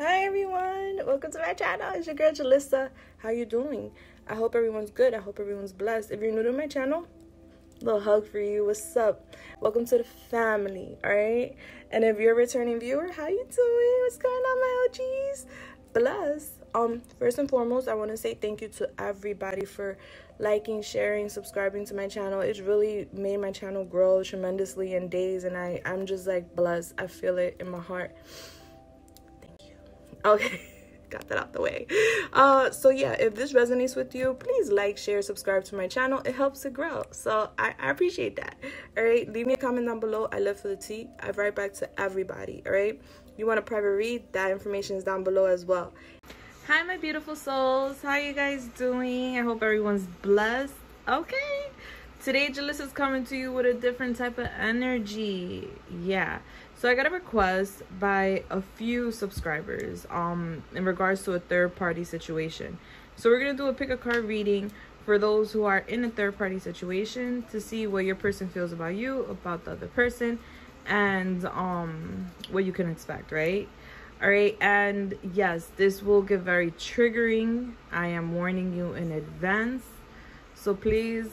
Hi everyone, welcome to my channel. It's your girl Julissa. How you doing? I hope everyone's good. I hope everyone's blessed. If you're new to my channel, little hug for you. What's up? Welcome to the family. All right. And if you're a returning viewer, how you doing? What's going on, my OGs? Bless. Um, first and foremost, I want to say thank you to everybody for liking, sharing, subscribing to my channel. It's really made my channel grow tremendously in days, and I I'm just like blessed. I feel it in my heart. Okay. got that out the way. Uh so yeah if this resonates with you please like share subscribe to my channel. It helps it grow. So I, I appreciate that. All right leave me a comment down below. I love for the tea. I write back to everybody. All right you want a private read? That information is down below as well. Hi my beautiful souls. How are you guys doing? I hope everyone's blessed. Okay today Julissa is coming to you with a different type of energy. Yeah so I got a request by a few subscribers um in regards to a third party situation. So we're gonna do a pick a card reading for those who are in a third party situation to see what your person feels about you, about the other person, and um what you can expect, right? All right, and yes, this will get very triggering. I am warning you in advance. So please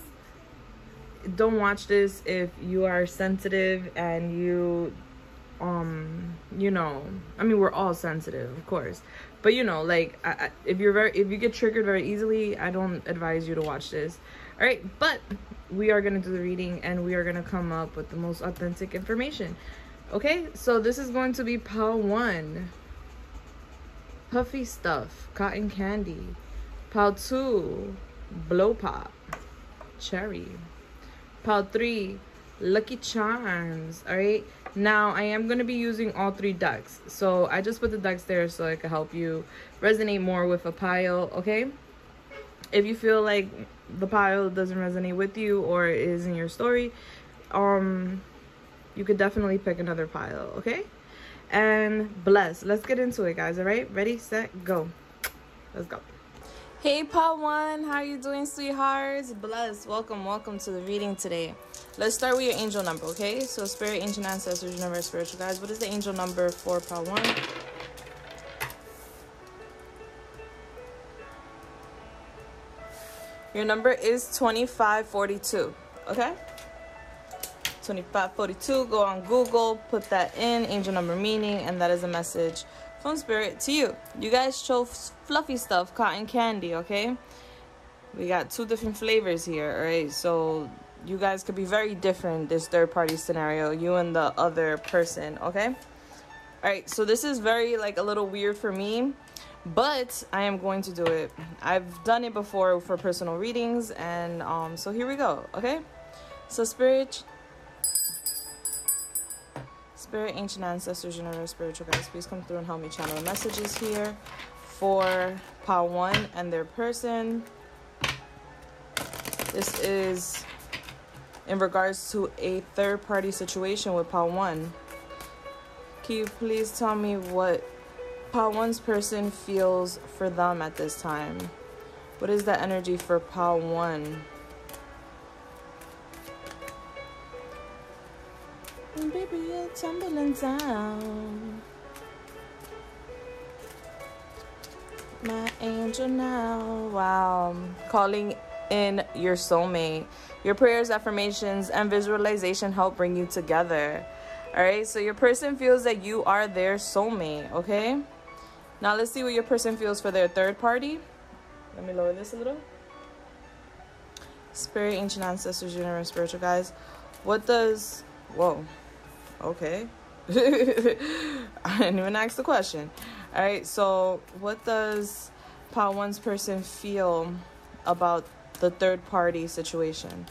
don't watch this if you are sensitive and you um you know i mean we're all sensitive of course. But you know like I, I, if you're very if you get triggered very easily i don't advise you to watch this. All right but we are going to do the reading and we are going to come up with the most authentic information. Okay so this is going to be pile one. Puffy stuff cotton candy. Pile two blow pop cherry. Pile three lucky charms all right? Now i am going to be using all three decks so i just put the decks there so i can help you resonate more with a pile okay? If you feel like the pile doesn't resonate with you or is in your story um you could definitely pick another pile okay? And bless. Let's get into it guys all right? Ready set go. Let's go. Hey, Pile One, how are you doing, sweethearts? Bless, welcome, welcome to the reading today. Let's start with your angel number, okay? So, spirit, ancient ancestors, universe, spiritual guys. What is the angel number for Pile One? Your number is 2542, okay? 2542, go on Google, put that in, angel number meaning, and that is a message from spirit to you. You guys chose fluffy stuff, cotton candy, okay? We got two different flavors here, alright? So you guys could be very different this third party scenario, you and the other person, okay? Alright, so this is very like a little weird for me, but I am going to do it. I've done it before for personal readings, and um, so here we go, okay? So spirit, Spirit, ancient ancestors, universe, spiritual guides, please come through and help me channel messages here for 1 and their person. This is in regards to a third party situation with 1. Can you please tell me what 1's person feels for them at this time? What is the energy for 1? Baby, tumbling down. My angel now. Wow. Calling in your soulmate. Your prayers, affirmations, and visualization help bring you together. Alright, so your person feels that you are their soulmate, okay? Now let's see what your person feels for their third party. Let me lower this a little. Spirit, ancient ancestors, universe, spiritual guys. What does. Whoa okay. I didn't even ask the question. All right, so what does Pile One's person feel about the third party situation?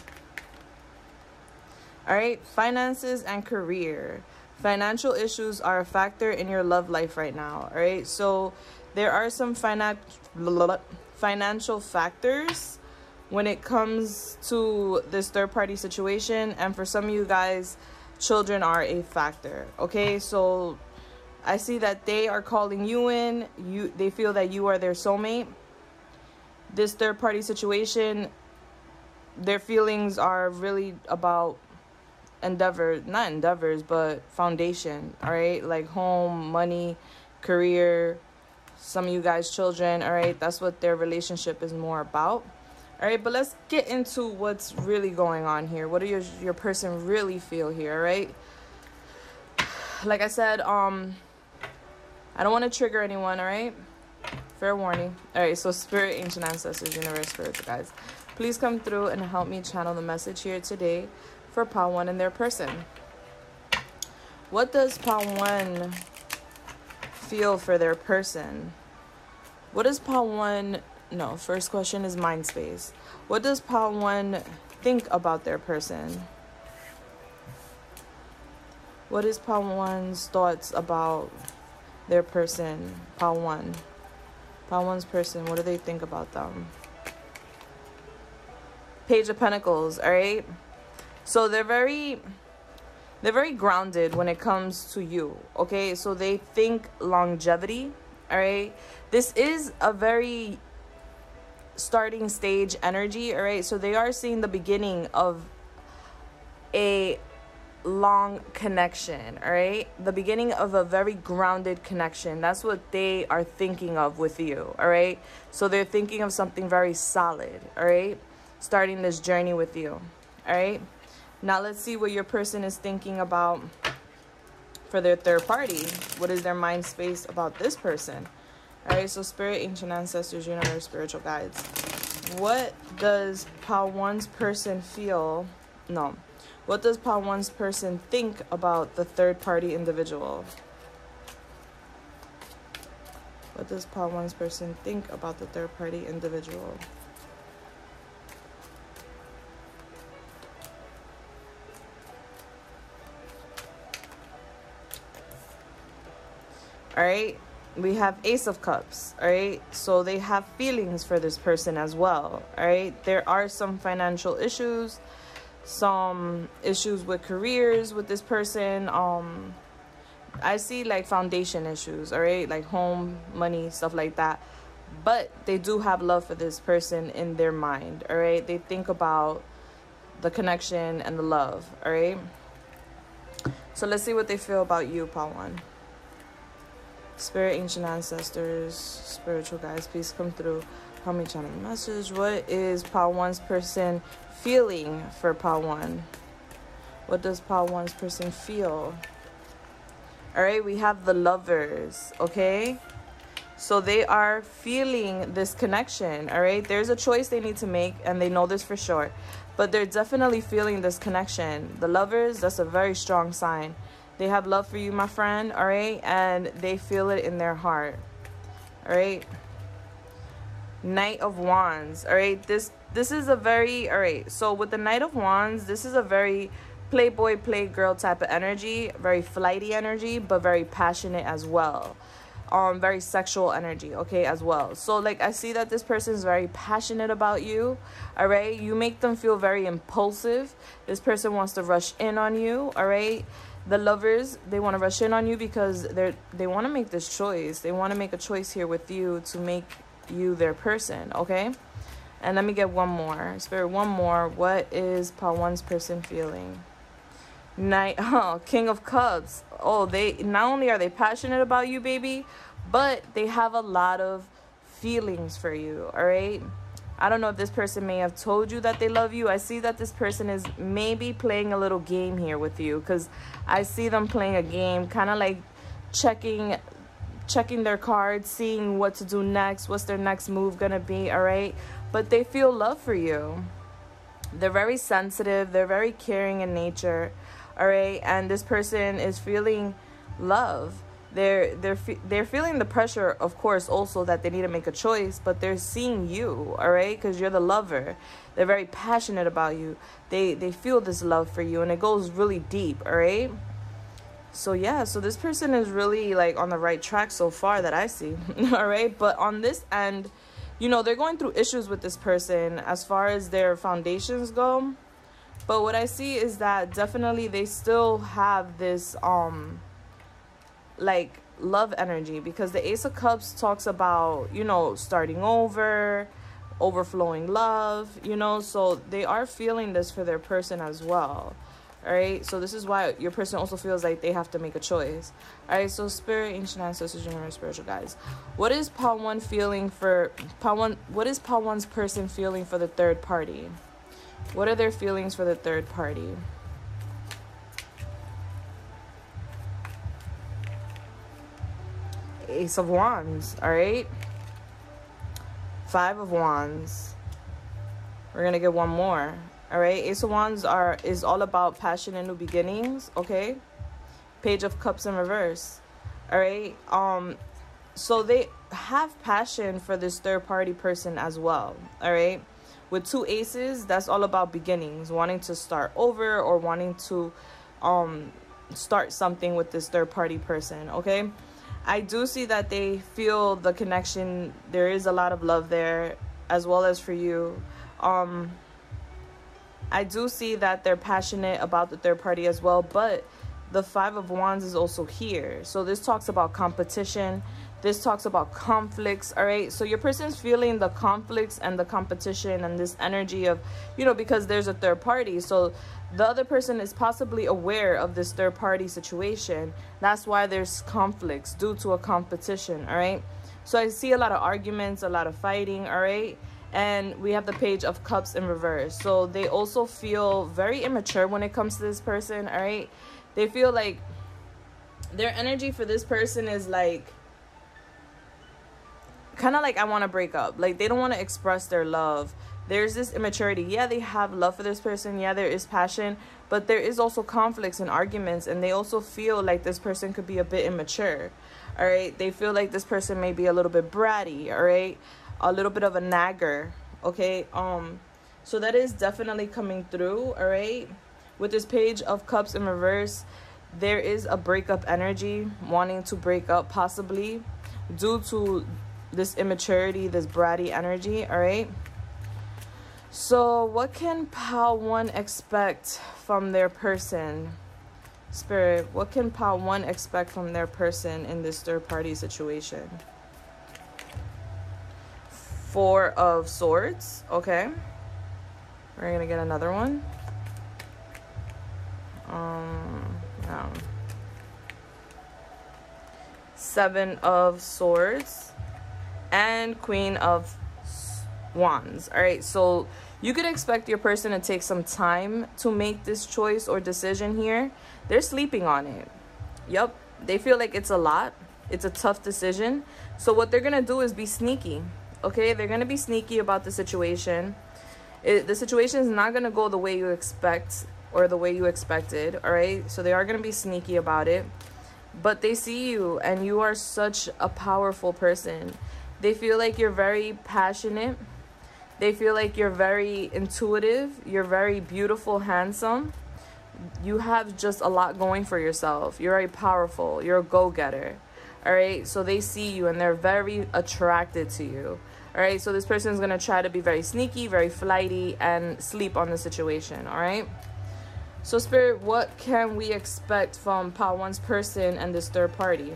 All right, finances and career. Financial issues are a factor in your love life right now. All right, so there are some finan financial factors when it comes to this third party situation. And for some of you guys, children are a factor okay so i see that they are calling you in you they feel that you are their soulmate this third party situation their feelings are really about endeavor not endeavors but foundation all right like home money career, some of you guys children, all right? That's what their relationship is more about. All right, but let's get into what's really going on here. What do your your person really feel here, all right? Like I said, um I don't want to trigger anyone, all right? Fair warning. All right, so spirit, ancient ancestors, universe, spiritual guys. Please come through and help me channel the message here today for Pile One and their person. What does Pile One feel for their person? What does Pile One no, first question is mind space. What does Pile One think about their person? What is Pile One's thoughts about their person? Pile One. Pile One's person, what do they think about them? Page of Pentacles, alright? So they're very they're very grounded when it comes to you. Okay, so they think longevity. All right, this is a very starting stage energy all right so they are seeing the beginning of a long connection all right the beginning of a very grounded connection. That's what they are thinking of with you all right so they're thinking of something very solid all right starting this journey with you all right now let's see what your person is thinking about for their third party. What is their mind space about this person? All right, so spirit, ancient ancestors, universe, spiritual guides. What does Pile One's person feel? No. What does Pile One's person think about the third party individual? What does Pile One's person think about the third party individual? All right we have ace of cups all right so they have feelings for this person as well all right there are some financial issues some issues with careers with this person. Um i see like foundation issues all right? Like home money stuff like that. But they do have love for this person in their mind all right? They think about the connection and the love all right? So let's see what they feel about you pile one Spirit, ancient ancestors, spiritual guides, please come through. Help me channel message. What is Pile One's person feeling for Pile One? What does Pile One's person feel? All right, we have the lovers, okay? So they are feeling this connection, all right? There's a choice they need to make, and they know this for sure. But they're definitely feeling this connection. The lovers, that's a very strong sign. They have love for you, my friend, all right? And they feel it in their heart, all right? Knight of Wands, all right? This this is a very, all right, so with the Knight of Wands, this is a very playboy, playgirl type of energy, very flighty energy, but very passionate as well. Um very sexual energy okay as well. So like i see that this person is very passionate about you all right? You make them feel very impulsive. This person wants to rush in on you all right? The lovers they want to rush in on you because they're they want to make this choice. They want to make a choice here with you to make you their person okay? And let me get one more. Spirit one more. What is Pile One's person feeling? Knight oh king of cups. Oh they not only are they passionate about you baby but they have a lot of feelings for you all right? I don't know if this person may have told you that they love you. I see that this person is maybe playing a little game here with you because I see them playing a game, kind of like checking checking their cards, seeing what to do next, what's their next move gonna be, all right? But they feel love for you. They're very sensitive, they're very caring in nature, all right? And this person is feeling love they're they're they're feeling the pressure of course also that they need to make a choice but they're seeing you all right because you're the lover they're very passionate about you they they feel this love for you and it goes really deep all right so yeah so this person is really like on the right track so far that i see all right? But on this end you know they're going through issues with this person as far as their foundations go. But what i see is that definitely they still have this um like love energy because the ace of cups talks about you know starting over overflowing love you know? So they are feeling this for their person as well All right. So this is why your person also feels like they have to make a choice. All right. So spirit, ancient ancestors, universe, spiritual guys. What is Pile One feeling for Pile One? What is Pile One's person feeling for the third party? What are their feelings for the third party? Ace of Wands. All right. Five of Wands. We're gonna get one more all right? Ace of wands are is all about passion and new beginnings okay? Page of cups in reverse. All right? Um so they have passion for this third party person as well. All right? With two aces that's all about beginnings. Wanting to start over or wanting to um start something with this third party person okay? I do see that they feel the connection. There is a lot of love there as well as for you. Um I do see that they're passionate about the third party as well, but the Five of Wands is also here. So this talks about competition. This talks about conflicts, all right? So your person's feeling the conflicts and the competition and this energy of, you know, because there's a third party. So the other person is possibly aware of this third party situation. That's why there's conflicts due to a competition, all right? So I see a lot of arguments, a lot of fighting, all right? And we have the page of cups in reverse. So they also feel very immature when it comes to this person all right? They feel like their energy for this person is like kind of like i want to break up. Like they don't want to express their love. There's this immaturity. Yeah they have love for this person. Yeah there is passion but there is also conflicts and arguments and they also feel like this person could be a bit immature all right? They feel like this person may be a little bit bratty all right a little bit of a nagger okay? Um so that is definitely coming through all right? With this page of cups in reverse there is a breakup energy wanting to break up possibly due to this immaturity this bratty energy all right? So what can pile One expect from their person? Spirit what can pile One expect from their person in this third party situation Four of Swords. Okay. We're to get another one. Um, no. Seven of Swords. And Queen of Wands. All right, so you could expect your person to take some time to make this choice or decision here. They're sleeping on it. Yep, they feel like it's a lot. It's a tough decision. So what they're to do is be sneaky okay they're gonna be sneaky about the situation. It, the situation is not gonna go the way you expect or the way you expected all right so they are gonna be sneaky about it. But they see you and you are such a powerful person. They feel like you're very passionate. They feel like you're very intuitive. You're very beautiful handsome. You have just a lot going for yourself. You're very powerful you're a go-getter all right so they see you and they're very attracted to you all right so this person is going to try to be very sneaky very flighty and sleep on the situation all right so spirit what can we expect from Pile One's person and this third party?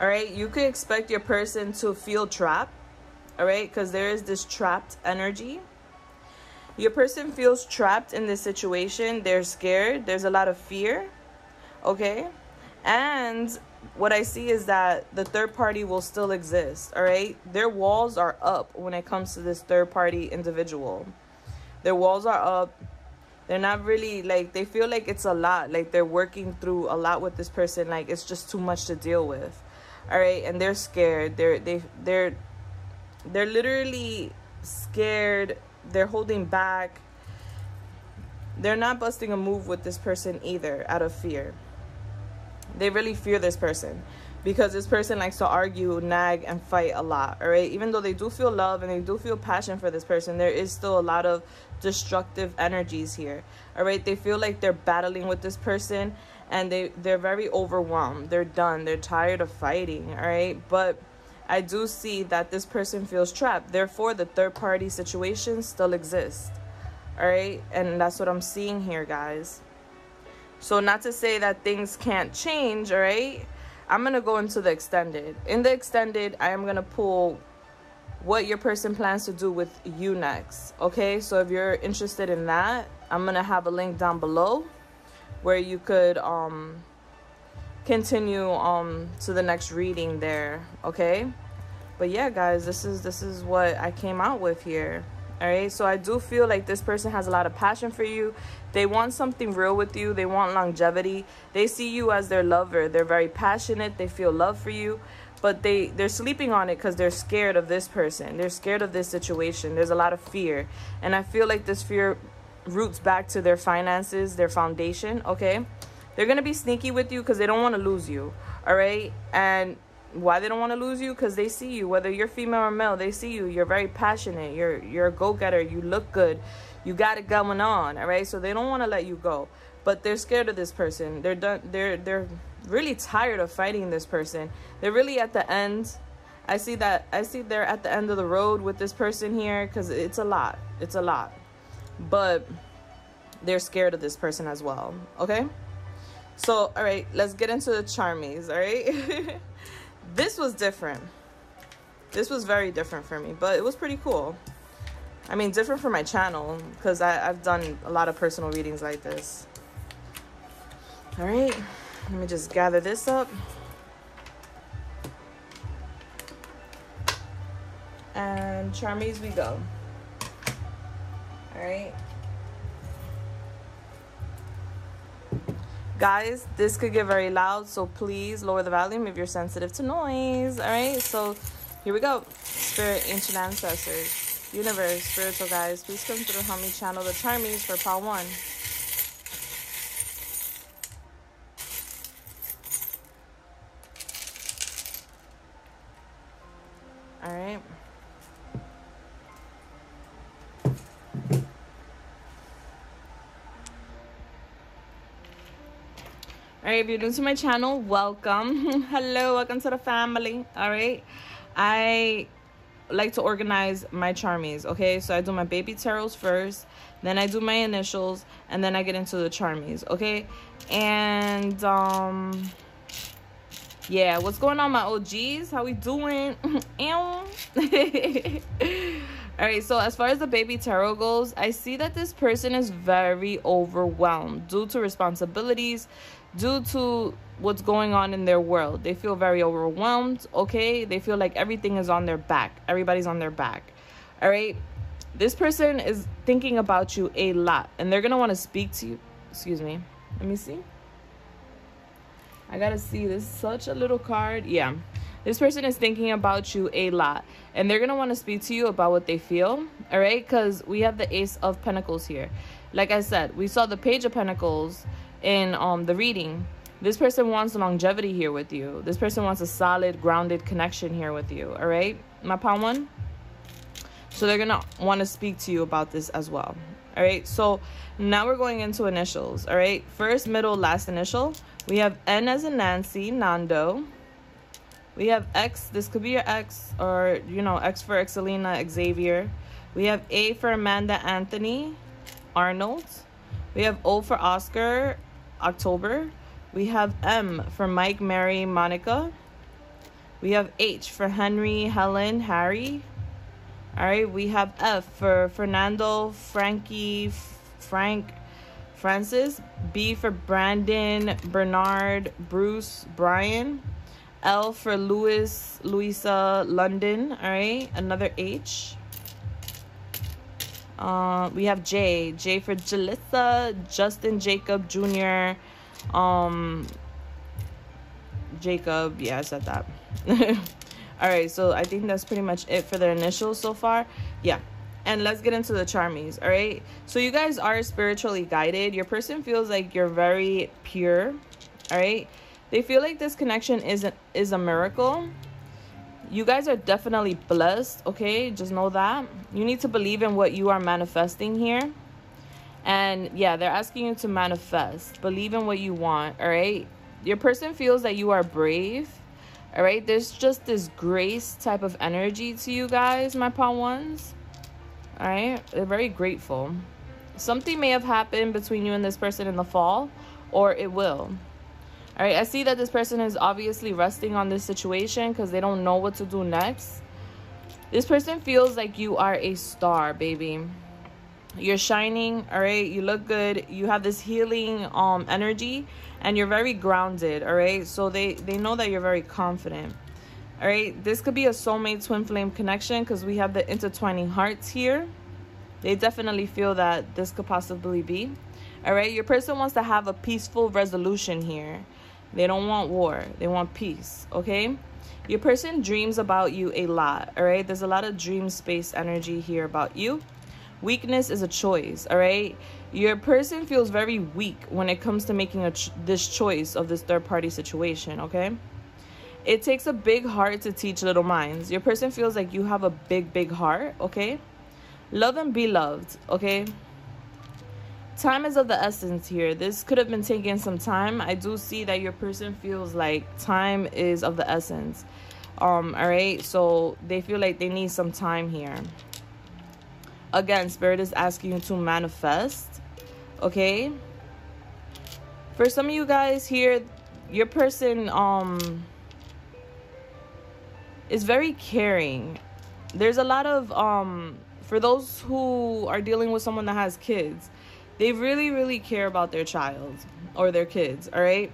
All right you could expect your person to feel trapped all right because there is this trapped energy your person feels trapped in this situation. They're scared. There's a lot of fear. Okay? And what I see is that the third party will still exist. All right? Their walls are up when it comes to this third party individual. Their walls are up. They're not really like they feel like it's a lot. Like they're working through a lot with this person. Like it's just too much to deal with. All right? And they're scared. They're they they're they're literally scared they're holding back. They're not busting a move with this person either out of fear. They really fear this person because this person likes to argue, nag, and fight a lot. All right, even though they do feel love and they do feel passion for this person, there is still a lot of destructive energies here. All right, they feel like they're battling with this person and they they're very overwhelmed. They're done. They're tired of fighting. All right, but I do see that this person feels trapped. Therefore, the third party situation still exists. All right. And that's what I'm seeing here, guys. So, not to say that things can't change, all right? I'm going to go into the extended. In the extended, I am going to pull what your person plans to do with you next. Okay, so if you're interested in that, I'm going to have a link down below where you could um, continue um, to the next reading there. Okay, but yeah, guys, this is this is what I came out with here all right so i do feel like this person has a lot of passion for you. They want something real with you. They want longevity. They see you as their lover. They're very passionate. They feel love for you. But they they're sleeping on it because they're scared of this person. They're scared of this situation. There's a lot of fear. And i feel like this fear roots back to their finances their foundation okay they're gonna be sneaky with you because they don't want to lose you all right and why they don't want to lose you? Because they see you whether you're female or male they see you. You're very passionate. You're you're a go-getter. You look good. You got it going on all right so they don't want to let you go. But they're scared of this person. They're done they're they're really tired of fighting this person. They're really at the end. I see that i see they're at the end of the road with this person here because it's a lot. It's a lot. But they're scared of this person as well okay so all right let's get into the charmies all right? This was different. This was very different for me but it was pretty cool. I mean different for my channel because i've done a lot of personal readings like this. All right let me just gather this up. And charmies we go. All right guys this could get very loud so please lower the volume if you're sensitive to noise all right? So here we go. Spirit ancient ancestors universe spiritual guys please come through help me channel the charmies for part one right if you're new to my channel welcome. Hello welcome to the family all right? I like to organize my charmies okay? So i do my baby tarots first then i do my initials and then i get into the charmies okay? And um yeah what's going on my og's how we doing? All right so as far as the baby tarot goes i see that this person is very overwhelmed due to responsibilities due to what's going on in their world. They feel very overwhelmed, okay? They feel like everything is on their back. Everybody's on their back. All right? This person is thinking about you a lot and they're want to speak to you. Excuse me. Let me see. I got to see this is such a little card. Yeah. This person is thinking about you a lot and they're want to speak to you about what they feel. All right? Cuz we have the Ace of Pentacles here. Like I said, we saw the Page of Pentacles in um the reading. This person wants longevity here with you. This person wants a solid grounded connection here with you. All right? My palm one? So they're gonna want to speak to you about this as well. All right? So now we're going into initials. All right? First middle last initial. We have n as in nancy nando. We have x this could be your x or you know x for xelina xavier. We have a for amanda anthony arnold. We have o for oscar October. We have M for Mike, Mary, Monica. We have H for Henry, Helen, Harry. All right, we have F for Fernando, Frankie, Frank, Francis. B for Brandon, Bernard, Bruce, Brian. L for Louis, Louisa, London. All right, another H. Uh, we have J. J for Julissa, Justin Jacob Jr. Um, Jacob. Yeah, I said that. all right, so I think that's pretty much it for their initials so far. Yeah. And let's get into the charmies, all right? So you guys are spiritually guided. Your person feels like you're very pure, all right? They feel like this connection is a, is a miracle you guys are definitely blessed okay? Just know that. You need to believe in what you are manifesting here. And yeah they're asking you to manifest. Believe in what you want all right? Your person feels that you are brave all right? There's just this grace type of energy to you guys my pawn ones all right? They're very grateful. Something may have happened between you and this person in the fall or it will All right, I see that this person is obviously resting on this situation because they don't know what to do next. This person feels like you are a star, baby. You're shining, all right? You look good. You have this healing um energy and you're very grounded, all right? So they they know that you're very confident. All right? This could be a soulmate twin flame connection because we have the intertwining hearts here. They definitely feel that this could possibly be. All right? Your person wants to have a peaceful resolution here. They don't want war. They want peace, okay? Your person dreams about you a lot, all right? There's a lot of dream space energy here about you. Weakness is a choice, all right? Your person feels very weak when it comes to making a ch this choice of this third party situation, okay? It takes a big heart to teach little minds. Your person feels like you have a big, big heart, okay? Love and be loved, okay? Time is of the essence here. This could have been taking some time. I do see that your person feels like time is of the essence. Um all right so they feel like they need some time here. Again spirit is asking you to manifest okay? For some of you guys here your person um is very caring. There's a lot of um for those who are dealing with someone that has kids they really, really care about their child or their kids, all right?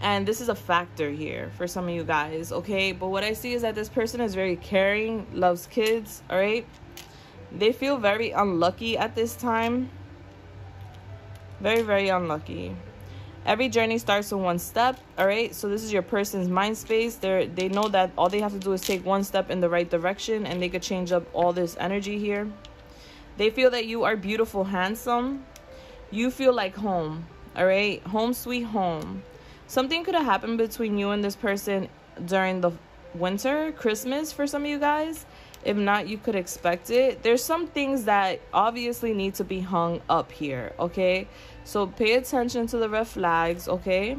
And this is a factor here for some of you guys, okay? But what I see is that this person is very caring, loves kids, all right? They feel very unlucky at this time. Very, very unlucky. Every journey starts with one step, all right? So this is your person's mind space. They're, they know that all they have to do is take one step in the right direction and they could change up all this energy here. They feel that you are beautiful, handsome, you feel like home, all right? Home sweet home. Something could have happened between you and this person during the winter, Christmas for some of you guys. If not, you could expect it. There's some things that obviously need to be hung up here, okay? So pay attention to the red flags, okay?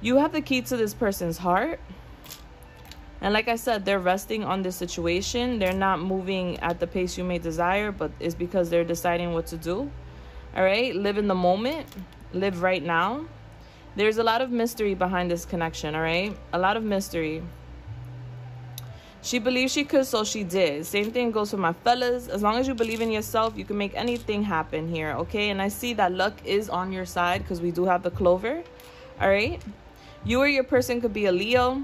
You have the key to this person's heart. And like I said, they're resting on this situation. They're not moving at the pace you may desire, but it's because they're deciding what to do. All right, live in the moment, live right now. There's a lot of mystery behind this connection, all right? A lot of mystery. She believed she could, so she did. Same thing goes for my fellas. As long as you believe in yourself, you can make anything happen here, okay? And I see that luck is on your side because we do have the clover, all right? You or your person could be a Leo,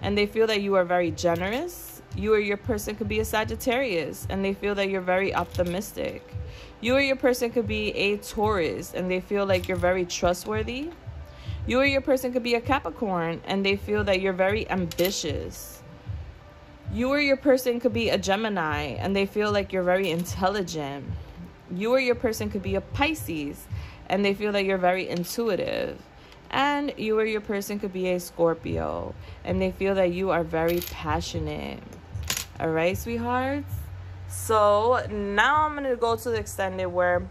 and they feel that you are very generous. You or your person could be a Sagittarius, and they feel that you're very optimistic. You or your person could be a Taurus and they feel like you're very trustworthy. You or your person could be a Capricorn and they feel that you're very ambitious. You or your person could be a Gemini and they feel like you're very intelligent. You or your person could be a Pisces and they feel that you're very intuitive. And you or your person could be a Scorpio and they feel that you are very passionate. All right, sweethearts? So now I'm to go to the extended where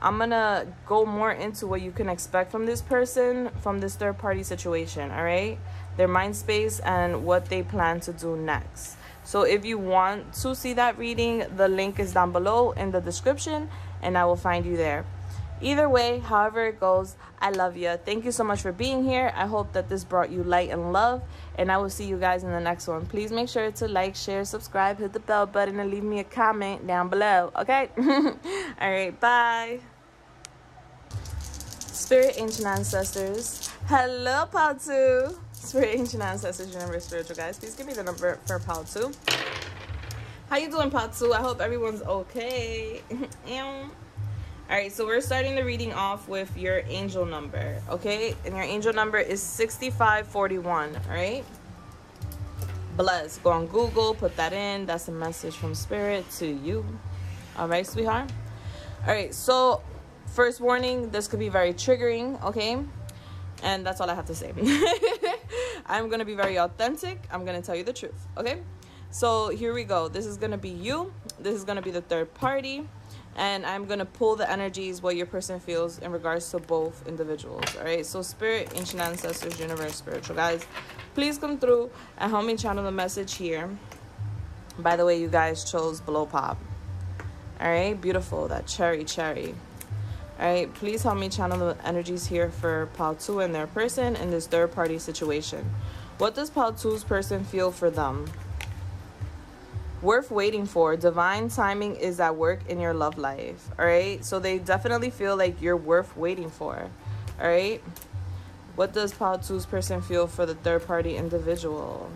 I'm to go more into what you can expect from this person, from this third party situation, all right? Their mind space and what they plan to do next. So if you want to see that reading, the link is down below in the description and I will find you there. Either way, however it goes, I love you. Thank you so much for being here. I hope that this brought you light and love, and I will see you guys in the next one. Please make sure to like, share, subscribe, hit the bell button, and leave me a comment down below. Okay? All right, bye. Spirit, ancient ancestors. Hello, Pal2. Spirit, ancient ancestors, universe, spiritual guys. Please give me the number for Pal2. How you doing, Pal2? I hope everyone's okay. All right, so we're starting the reading off with your angel number, okay? And your angel number is 6541, all right? Bless. Go on Google, put that in. That's a message from Spirit to you. All right, sweetheart? All right, so first warning, this could be very triggering, okay? And that's all I have to say. I'm going to be very authentic. I'm going to tell you the truth, okay? So here we go. This is going to be you. This is going to be the third party and I'm going to pull the energies what your person feels in regards to both individuals. All right. So, spirit, ancient ancestors, universe, spiritual guys, please come through and help me channel the message here. By the way, you guys chose Blow Pop. All right. Beautiful. That cherry, cherry. All right, please help me channel the energies here for Pal 2 and their person in this third party situation. What does Pal 2's person feel for them? Worth waiting for. Divine timing is at work in your love life. All right, so they definitely feel like you're worth waiting for. All right, what does Pal 2's person feel for the third party individual?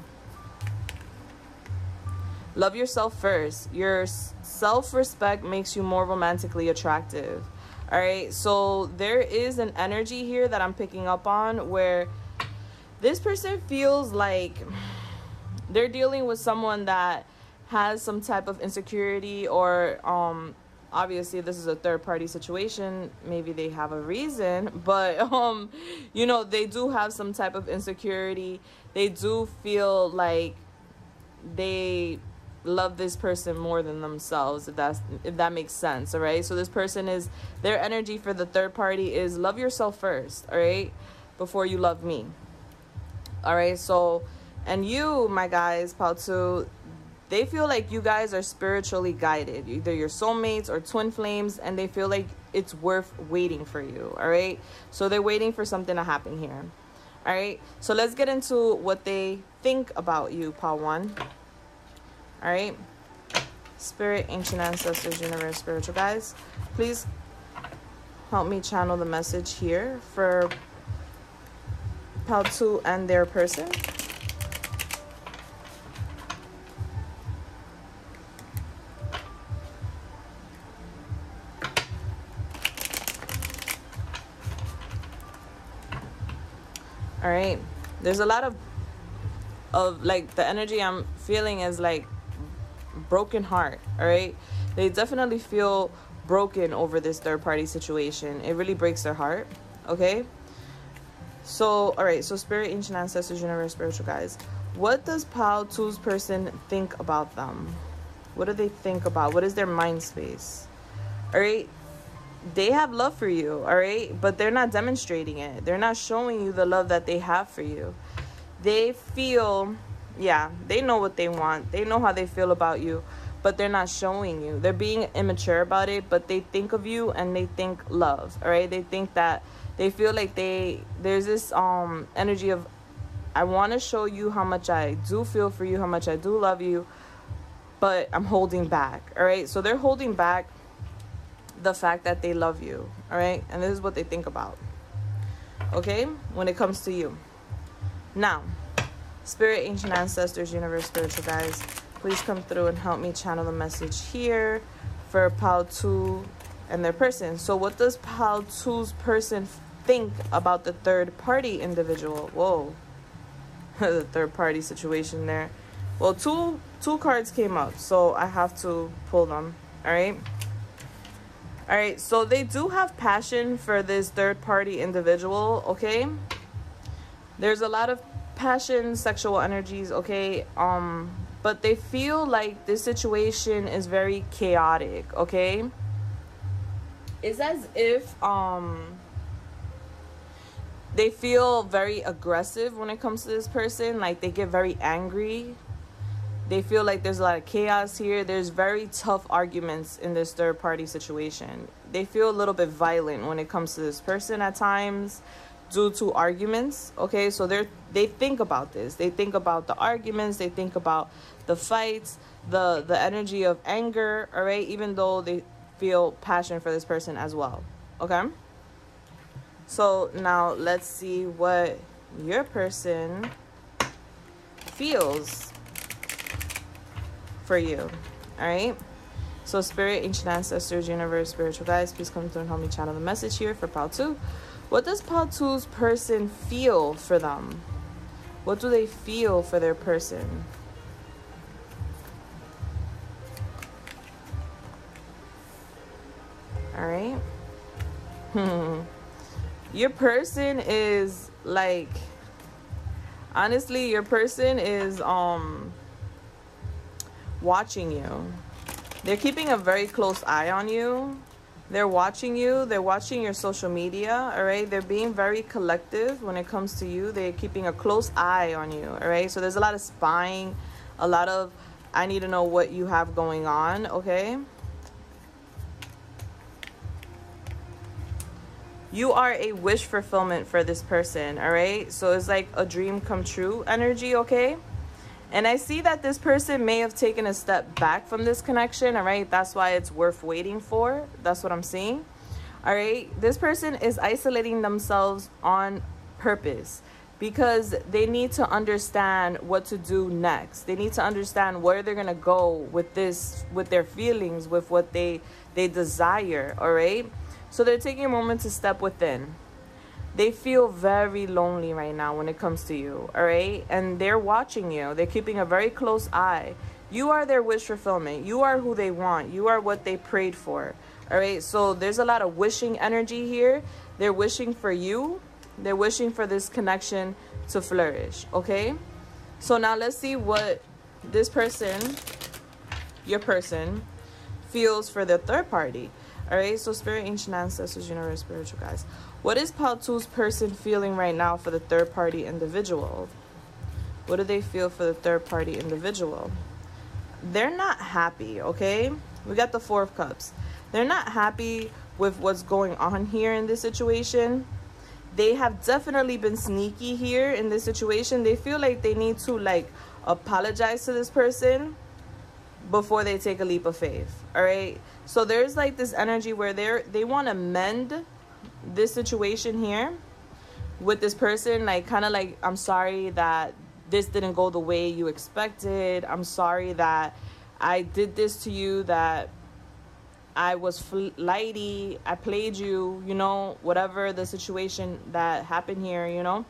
Love yourself first. Your self respect makes you more romantically attractive. All right, so there is an energy here that I'm picking up on where this person feels like they're dealing with someone that has some type of insecurity or um obviously this is a third party situation maybe they have a reason but um you know they do have some type of insecurity. They do feel like they love this person more than themselves if that's if that makes sense all right? So this person is their energy for the third party is love yourself first all right before you love me. All right so and you my guys Paltu, they feel like you guys are spiritually guided. Either your soulmates or twin flames and they feel like it's worth waiting for you all right? So they're waiting for something to happen here all right? So let's get into what they think about you one all right? Spirit ancient ancestors universe spiritual guys please help me channel the message here for Paltu and their person all right. There's a lot of of like the energy i'm feeling is like broken heart all right? They definitely feel broken over this third party situation. It really breaks their heart okay? So all right so spirit ancient ancestors universe spiritual guys what does pal 2's person think about them? What do they think about? What is their mind space? All right they have love for you, all right? But they're not demonstrating it. They're not showing you the love that they have for you. They feel, yeah, they know what they want. They know how they feel about you, but they're not showing you. They're being immature about it, but they think of you and they think love, all right? They think that they feel like they there's this um energy of I want to show you how much I do feel for you, how much I do love you, but I'm holding back, all right? So they're holding back the fact that they love you all right? And this is what they think about okay? When it comes to you. Now spirit ancient ancestors universe spiritual guys please come through and help me channel the message here for pal 2 and their person. So what does pal 2's person think about the third party individual? Whoa. The third party situation there. Well two two cards came out so i have to pull them all right all right so they do have passion for this third party individual okay? There's a lot of passion sexual energies okay? Um but they feel like this situation is very chaotic okay? It's as if um they feel very aggressive when it comes to this person like they get very angry they feel like there's a lot of chaos here. There's very tough arguments in this third party situation. They feel a little bit violent when it comes to this person at times due to arguments. Okay, so they're they think about this. They think about the arguments, they think about the fights, the the energy of anger, all right, even though they feel passion for this person as well. Okay? So now let's see what your person feels for you. All right. So, spirit, ancient ancestors, universe, spiritual guides, please come through and help me channel the message here for Pal 2. What does Pal 2's person feel for them? What do they feel for their person? All right. Hmm. Your person is like honestly, your person is um watching you. They're keeping a very close eye on you. They're watching you. They're watching your social media, all right? They're being very collective when it comes to you. They're keeping a close eye on you, all right? So there's a lot of spying, a lot of I need to know what you have going on, okay? you are a wish fulfillment for this person, all right? So it's like a dream come true energy, okay? And I see that this person may have taken a step back from this connection, all right? That's why it's worth waiting for. That's what I'm seeing. All right? This person is isolating themselves on purpose because they need to understand what to do next. They need to understand where they're going to go with this with their feelings, with what they they desire, all right? So they're taking a moment to step within. They feel very lonely right now when it comes to you, all right? And they're watching you. They're keeping a very close eye. You are their wish fulfillment. You are who they want. You are what they prayed for. All right? So there's a lot of wishing energy here. They're wishing for you. They're wishing for this connection to flourish, okay? So now let's see what this person, your person, feels for the third party. All right, so spirit, ancient ancestors, universe, spiritual guys. What is Pile 2's person feeling right now for the third party individual? What do they feel for the third party individual? They're not happy, okay? We got the Four of Cups. They're not happy with what's going on here in this situation. They have definitely been sneaky here in this situation. They feel like they need to like apologize to this person before they take a leap of faith. All right? So there's like this energy where they're they want to mend this situation here with this person like kind of like I'm sorry that this didn't go the way you expected. I'm sorry that I did this to you that I was flighty, I played you, you know, whatever the situation that happened here, you know.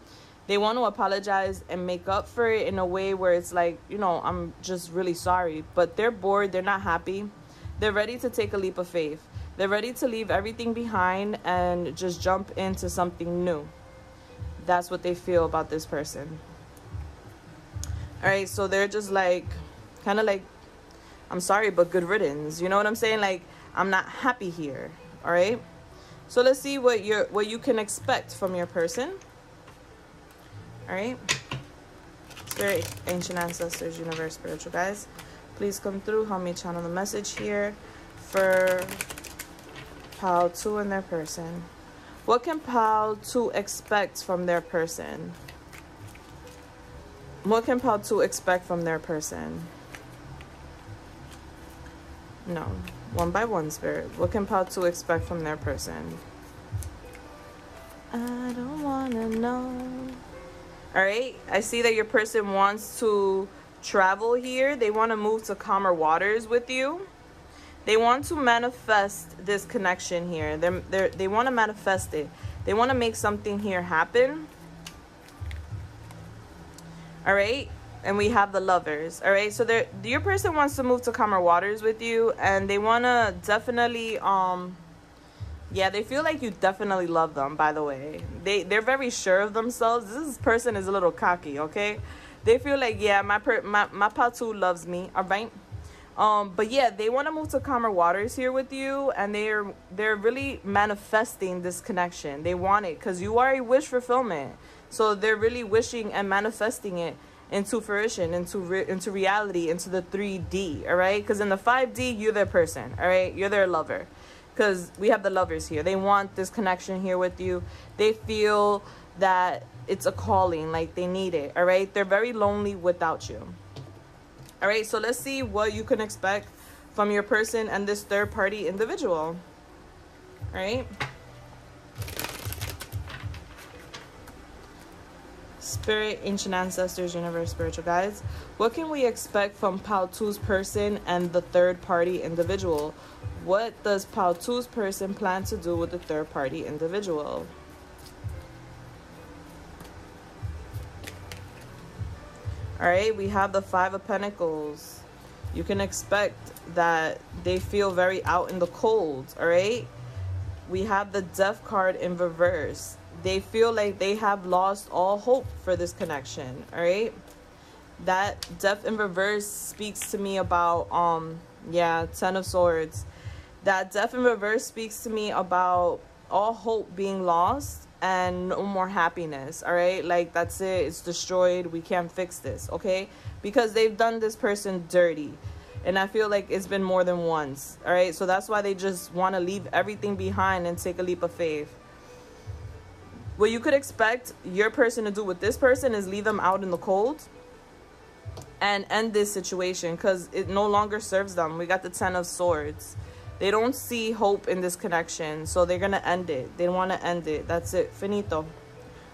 They want to apologize and make up for it in a way where it's like, you know, I'm just really sorry. But they're bored, they're not happy they're ready to take a leap of faith. They're ready to leave everything behind and just jump into something new. That's what they feel about this person. All right, so they're just like, kind of like, I'm sorry, but good riddance. You know what I'm saying? Like, I'm not happy here. All right. So let's see what you're, what you can expect from your person. All right. Spirit, ancient ancestors, universe, spiritual guys please come through help me channel the message here for pile 2 and their person. What can pile 2 expect from their person? What can pile 2 expect from their person? No one by one spirit. What can pile 2 expect from their person? I don't want to know. All right i see that your person wants to travel here. They want to move to calmer waters with you. They want to manifest this connection here. They're, they're, they want to manifest it. They want to make something here happen. All right. And we have the lovers. All right. So they're, your person wants to move to calmer waters with you. And they want to definitely... um yeah, they feel like you definitely love them, by the way. They, they're very sure of themselves. This person is a little cocky, okay? they feel like yeah my per my, my pile 2 loves me all right um but yeah they want to move to calmer waters here with you and they're they're really manifesting this connection. They want it because you are a wish fulfillment. So they're really wishing and manifesting it into fruition into re into reality into the 3d all right because in the 5d you're their person all right you're their lover. Because we have the lovers here. They want this connection here with you. They feel that it's a calling like they need it all right they're very lonely without you all right so let's see what you can expect from your person and this third party individual. Right. Spirit ancient ancestors universe spiritual guides. What can we expect from Pile 2's person and the third party individual? What does Pile 2's person plan to do with the third party individual all right we have the five of pentacles. You can expect that they feel very out in the cold all right? We have the death card in reverse. They feel like they have lost all hope for this connection all right? That death in reverse speaks to me about um yeah ten of swords. That death in reverse speaks to me about all hope being lost and no more happiness all right? Like that's it. It's destroyed. We can't fix this okay? Because they've done this person dirty. And i feel like it's been more than once all right? So that's why they just want to leave everything behind and take a leap of faith. What you could expect your person to do with this person is leave them out in the cold and end this situation because it no longer serves them. We got the Ten of Swords. They don't see hope in this connection, so they're gonna end it. They want to end it. That's it. Finito.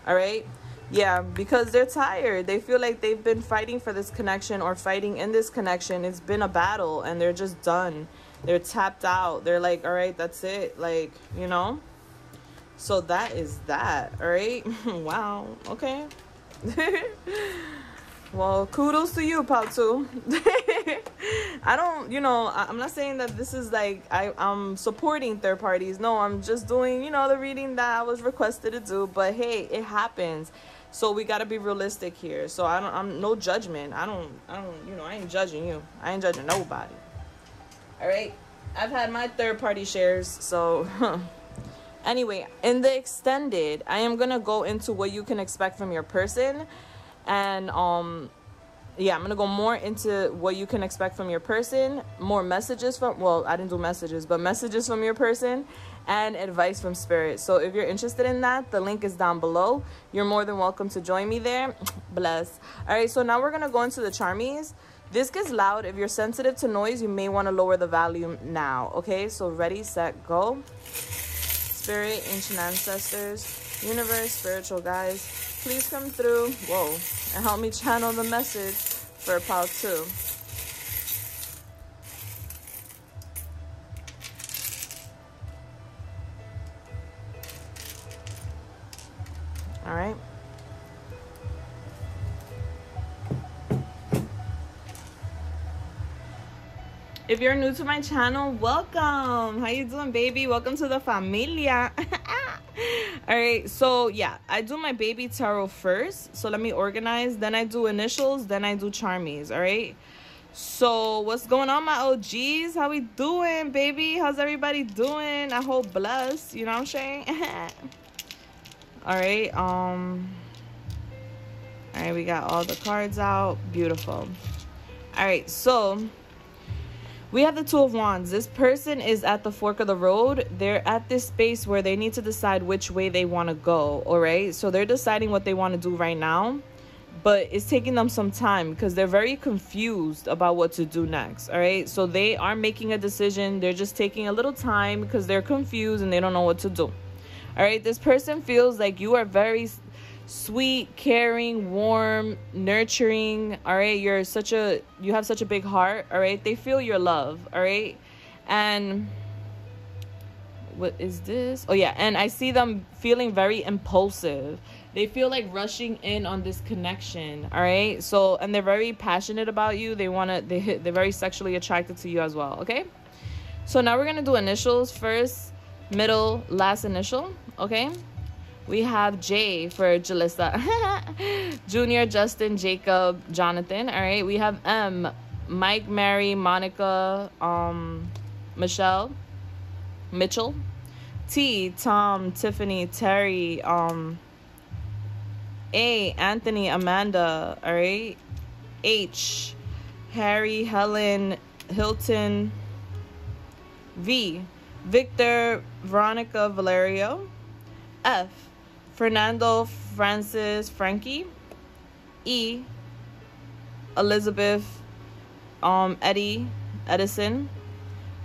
All right. Yeah, because they're tired. They feel like they've been fighting for this connection or fighting in this connection. It's been a battle and they're just done. They're tapped out. They're like, all right, that's it. Like, you know? So that is that. All right. wow. Okay. well, kudos to you, Pile 2. I don't, you know, I'm not saying that this is like I, I'm supporting third parties. No, I'm just doing, you know, the reading that I was requested to do. But hey, it happens. So we gotta be realistic here. So I don't, I'm no judgment. I don't, I don't, you know, I ain't judging you. I ain't judging nobody. All right. I've had my third party shares. So. anyway in the extended i am gonna go into what you can expect from your person and um yeah i'm gonna go more into what you can expect from your person more messages from well i didn't do messages but messages from your person and advice from spirit. So if you're interested in that the link is down below. You're more than welcome to join me there. Bless. All right so now we're gonna go into the charmies. This gets loud. If you're sensitive to noise you may want to lower the volume now okay? So ready set go. Spirit, ancient ancestors, universe, spiritual guides, please come through, whoa, and help me channel the message for part two. All right. If you're new to my channel, welcome. How you doing, baby? Welcome to the familia. All right, so yeah, I do my baby tarot first. So let me organize. Then I do initials. Then I do charmies. All right. So what's going on, my OGs? How we doing, baby? How's everybody doing? I hope blessed. You know what I'm saying? all right. Um. All right, we got all the cards out. Beautiful. All right, so we have the Two of Wands. This person is at the fork of the road. They're at this space where they need to decide which way they want to go. All right. So they're deciding what they want to do right now. But it's taking them some time because they're very confused about what to do next. All right. So they are making a decision. They're just taking a little time because they're confused and they don't know what to do. All right. This person feels like you are very sweet, caring, warm, nurturing. All right, you're such a you have such a big heart. All right, they feel your love. All right, and what is this? Oh yeah, and I see them feeling very impulsive. They feel like rushing in on this connection. All right, so and they're very passionate about you. They wanna they they're very sexually attracted to you as well. Okay, so now we're gonna do initials first, middle, last initial. Okay. We have J for Julissa. Junior, Justin, Jacob, Jonathan. All right. We have M, Mike, Mary, Monica, um, Michelle, Mitchell. T, Tom, Tiffany, Terry, um, A, Anthony, Amanda. All right. H, Harry, Helen, Hilton. V, Victor, Veronica, Valerio. F, Fernando Francis Frankie. E. Elizabeth um, Eddie Edison.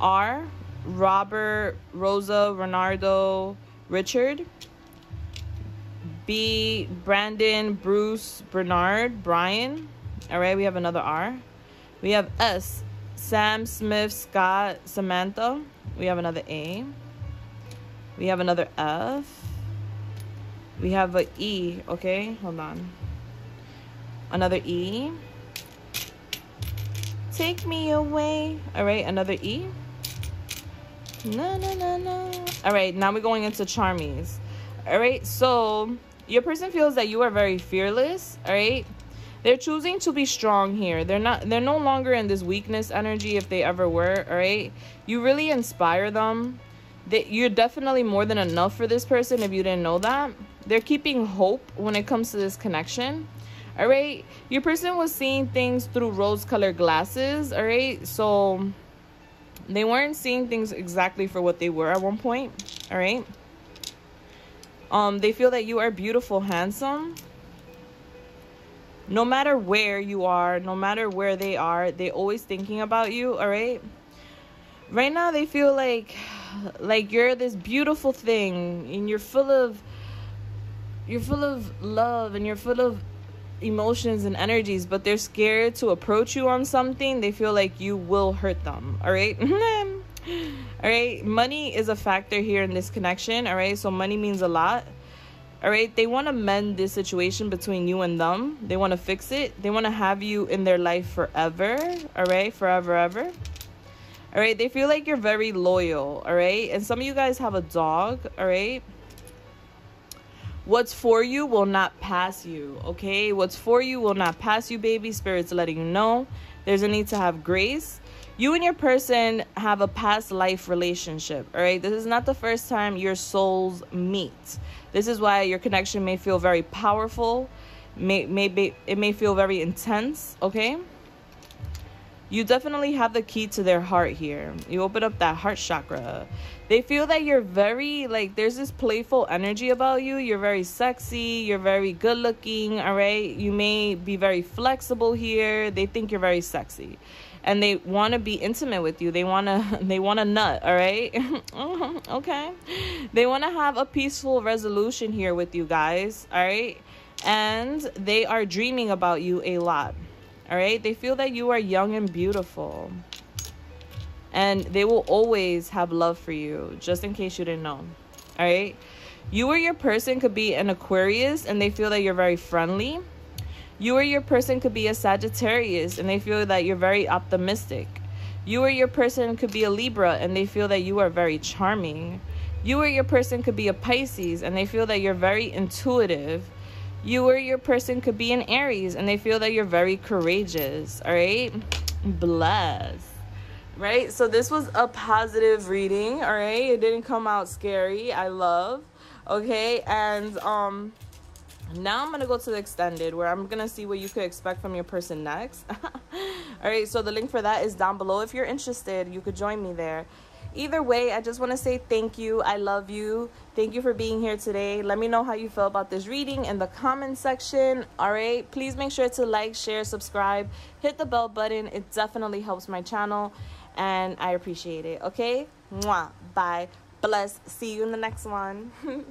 R. Robert Rosa Renardo Richard. B. Brandon Bruce Bernard Brian. All right, we have another R. We have S. Sam Smith Scott Samantha. We have another A. We have another F. We have a E, okay? Hold on. Another E. Take me away. All right, another E. No, no, no, no. All right, now we're going into charmies. All right, so your person feels that you are very fearless. All right, they're choosing to be strong here. They're not. They're no longer in this weakness energy if they ever were. All right, you really inspire them. That you're definitely more than enough for this person if you didn't know that they're keeping hope when it comes to this connection all right your person was seeing things through rose colored glasses all right so they weren't seeing things exactly for what they were at one point all right Um, they feel that you are beautiful, handsome. No matter where you are, no matter where they are, they always thinking about you, all right? Right now they feel like like you're this beautiful thing and you're full of you're full of love and you're full of emotions and energies, but they're scared to approach you on something. They feel like you will hurt them, all right? all right, money is a factor here in this connection, all right? So money means a lot. All right, they want to mend this situation between you and them. They want to fix it. They want to have you in their life forever. All right, forever, ever. All right, they feel like you're very loyal. All right, and some of you guys have a dog. All right, what's for you will not pass you. Okay, what's for you will not pass you, baby. Spirit's letting you know. There's a need to have grace. You and your person have a past life relationship all right? This is not the first time your souls meet. This is why your connection may feel very powerful. May may be, it may feel very intense okay you definitely have the key to their heart here you open up that heart chakra they feel that you're very like there's this playful energy about you you're very sexy you're very good looking all right you may be very flexible here they think you're very sexy and they want to be intimate with you. They want to they want to nut, all right? okay. They want to have a peaceful resolution here with you guys, all right? And they are dreaming about you a lot. All right? They feel that you are young and beautiful. And they will always have love for you, just in case you didn't know. All right? You or your person could be an Aquarius and they feel that you're very friendly you or your person could be a Sagittarius and they feel that you're very optimistic. You or your person could be a Libra and they feel that you are very charming. You or your person could be a Pisces and they feel that you're very intuitive. You or your person could be an Aries and they feel that you're very courageous. All right? Bless. Right? So this was a positive reading. All right? It didn't come out scary. I love. Okay? And um now i'm gonna go to the extended where i'm gonna see what you could expect from your person next all right so the link for that is down below if you're interested you could join me there either way i just want to say thank you i love you thank you for being here today let me know how you feel about this reading in the comment section all right please make sure to like share subscribe hit the bell button it definitely helps my channel and i appreciate it okay Mwah. bye bless see you in the next one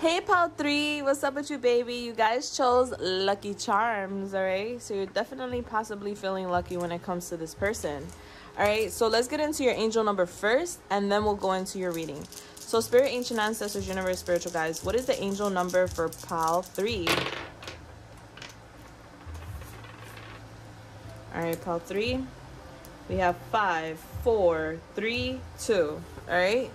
Hey Pile 3, what's up with you baby? You guys chose Lucky Charms, alright? So you're definitely possibly feeling lucky when it comes to this person. Alright, so let's get into your angel number first and then we'll go into your reading. So Spirit, Ancient Ancestors, Universe, Spiritual Guys, what is the angel number for Pile 3? Alright, Pile 3. We have five, four, three, two. Alright?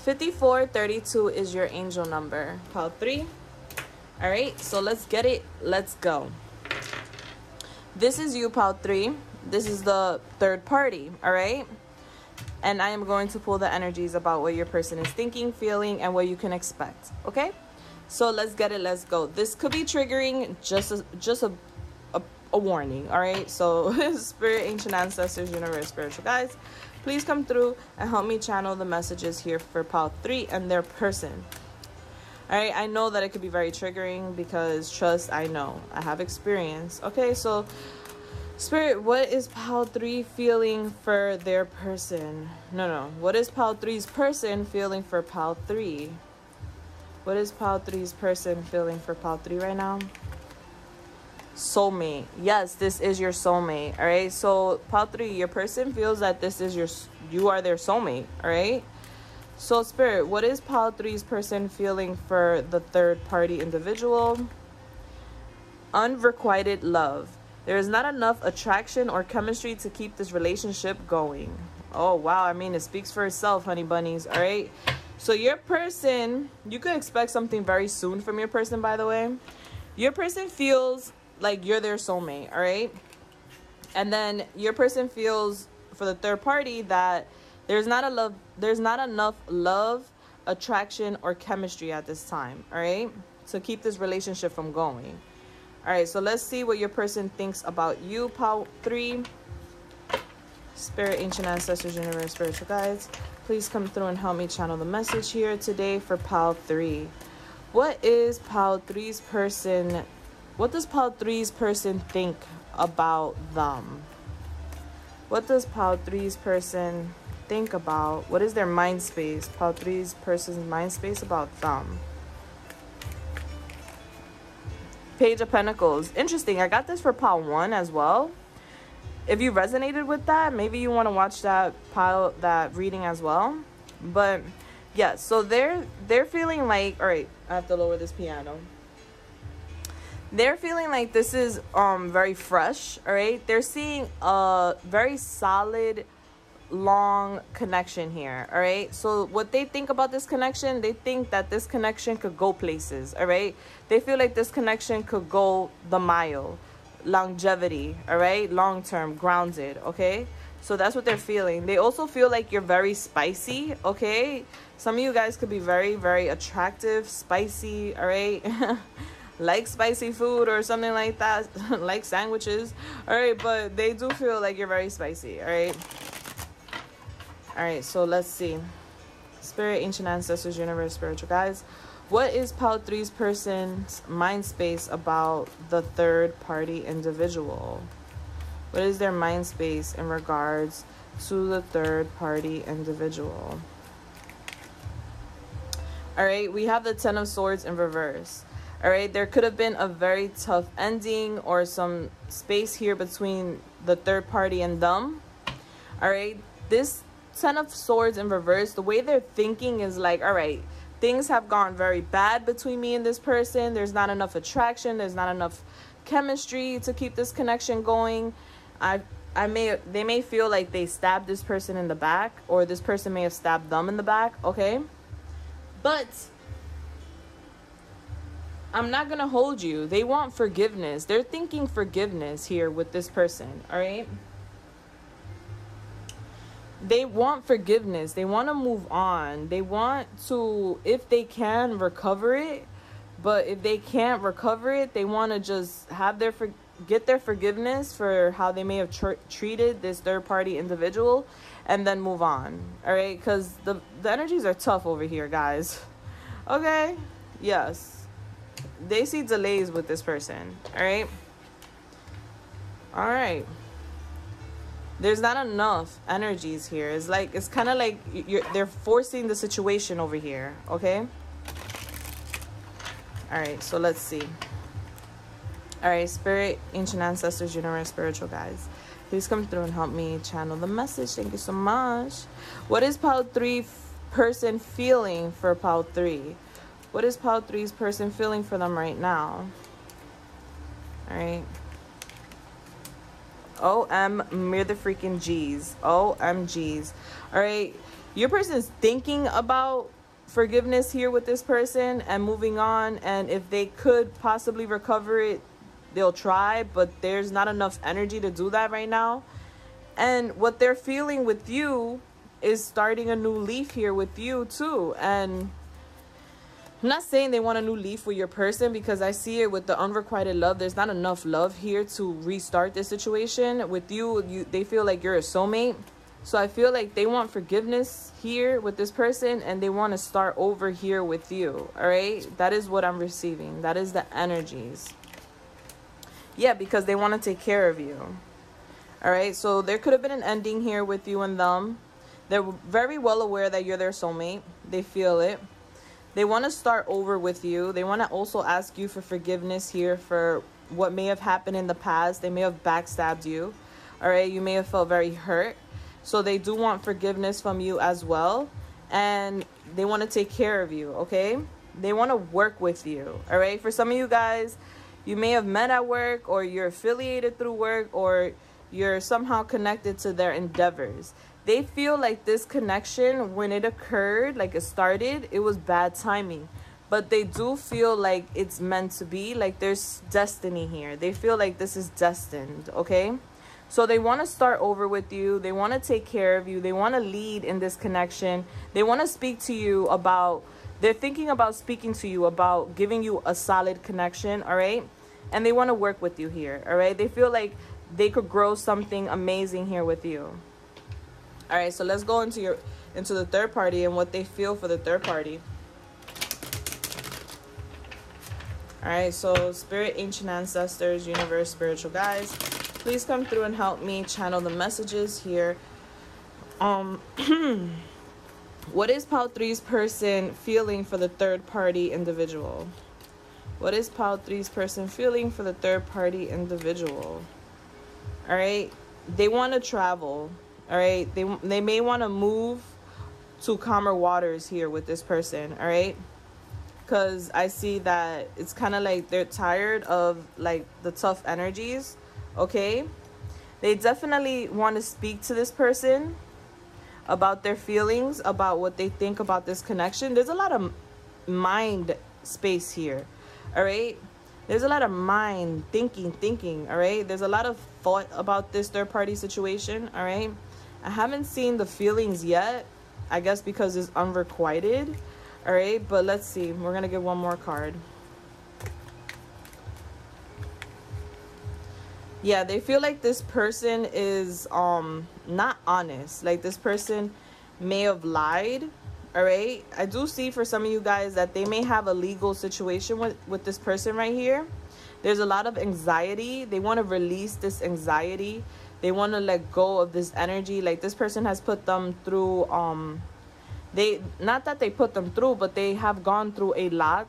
5432 is your angel number. Pile 3. All right, so let's get it. Let's go. This is you, Pile 3. This is the third party, all right? And I am going to pull the energies about what your person is thinking, feeling, and what you can expect, okay? So let's get it. Let's go. This could be triggering just a, just a, a, a warning, all right? So spirit, ancient ancestors, universe, spiritual guys Please come through and help me channel the messages here for Pile 3 and their person. Alright, I know that it could be very triggering because trust, I know. I have experience. Okay, so Spirit, what is Pile 3 feeling for their person? No, no. What is Pile 3's person feeling for Pile 3? What is Pile 3's person feeling for Pile 3 right now? soulmate. Yes, this is your soulmate. All right. So, part three, your person feels that this is your, you are their soulmate. All right. So, spirit, what is pile three's person feeling for the third party individual? Unrequited love. There is not enough attraction or chemistry to keep this relationship going. Oh, wow. I mean, it speaks for itself, honey bunnies. All right. So, your person, you could expect something very soon from your person, by the way. Your person feels like you're their soulmate, all right? And then your person feels for the third party that there's not a love there's not enough love, attraction or chemistry at this time, all right? To keep this relationship from going. All right, so let's see what your person thinks about you, Pile 3. Spirit, Ancient Ancestors, Universe, Spiritual Guides. Please come through and help me channel the message here today for Pile 3. What is pile three's person? What does pile three's person think about them? What does pile three's person think about? What is their mind space? Pile three's person's mind space about them. Page of Pentacles. Interesting. I got this for pile one as well. If you resonated with that, maybe you want to watch that pile that reading as well. But yeah, so they're they're feeling like all right, I have to lower this piano. They're feeling like this is um very fresh, all right? They're seeing a very solid long connection here all right? So what they think about this connection they think that this connection could go places all right? They feel like this connection could go the mile. Longevity all right? Long term grounded okay? So that's what they're feeling. They also feel like you're very spicy okay? Some of you guys could be very very attractive spicy all right? Like spicy food or something like that like sandwiches all right? But they do feel like you're very spicy all right all right so let's see. Spirit ancient ancestors universe spiritual guys what is pile three's person's mind space about the third party individual? What is their mind space in regards to the third party individual? All right we have the ten of swords in reverse. All right there could have been a very tough ending or some space here between the third party and them. All right this Ten of Swords in reverse, the way they're thinking is like, all right, things have gone very bad between me and this person. There's not enough attraction. There's not enough chemistry to keep this connection going. I I may they may feel like they stabbed this person in the back or this person may have stabbed them in the back, okay? But I'm not going to hold you. They want forgiveness. They're thinking forgiveness here with this person, all right? They want forgiveness. They want to move on. They want to, if they can, recover it. But if they can't recover it, they want to just have their for, get their forgiveness for how they may have tr- treated this third party individual, and then move on. All right, because the the energies are tough over here, guys. Okay, yes, they see delays with this person. All right, all right there's not enough energies here. It's like it's kind of like you're they're forcing the situation over here okay? All right so let's see. All right spirit ancient ancestors universe spiritual guys please come through and help me channel the message. Thank you so much. What is pile three person feeling for pile three? What is pile three's person feeling for them right now? All right OM mere the freaking G's. OMG's. All right. Your person is thinking about forgiveness here with this person and moving on. And if they could possibly recover it, they'll try. But there's not enough energy to do that right now. And what they're feeling with you is starting a new leaf here with you too. And I'm not saying they want a new leaf with your person because I see it with the unrequited love. There's not enough love here to restart this situation. With you, you they feel like you're a soulmate. So I feel like they want forgiveness here with this person and they want to start over here with you. All right? That is what I'm receiving. That is the energies. Yeah, because they want to take care of you. All right? So there could have been an ending here with you and them. They're very well aware that you're their soulmate. They feel it they want to start over with you. They want to also ask you for forgiveness here for what may have happened in the past. They may have backstabbed you. All right. You may have felt very hurt. So they do want forgiveness from you as well. And they want to take care of you. Okay. They want to work with you. All right. For some of you guys, you may have met at work or you're affiliated through work or you're somehow connected to their endeavors they feel like this connection when it occurred like it started it was bad timing. But they do feel like it's meant to be like there's destiny here. They feel like this is destined okay? So they want to start over with you they want to take care of you they want to lead in this connection. They want to speak to you about they're thinking about speaking to you about giving you a solid connection all right? And they want to work with you here all right? They feel like they could grow something amazing here with you all right so let's go into your into the third party and what they feel for the third party All right, so spirit, ancient ancestors, universe, spiritual guys, please come through and help me channel the messages here. Um, what is Pile 3's person feeling for the third party individual? What is Pile 3's person feeling for the third party individual? All right, they want to travel. All right, they they may want to move to calmer waters here with this person. All right because I see that it's kind of like they're tired of like the tough energies. Okay, they definitely want to speak to this person about their feelings, about what they think about this connection. There's a lot of mind space here. All right. There's a lot of mind thinking, thinking. All right. There's a lot of thought about this third party situation. All right. I haven't seen the feelings yet. I guess because it's unrequited. All right, but let's see. We're going to get one more card. Yeah, they feel like this person is um not honest. Like this person may have lied. All right. I do see for some of you guys that they may have a legal situation with with this person right here. There's a lot of anxiety. They want to release this anxiety. They want to let go of this energy. Like this person has put them through um they not that they put them through but they have gone through a lot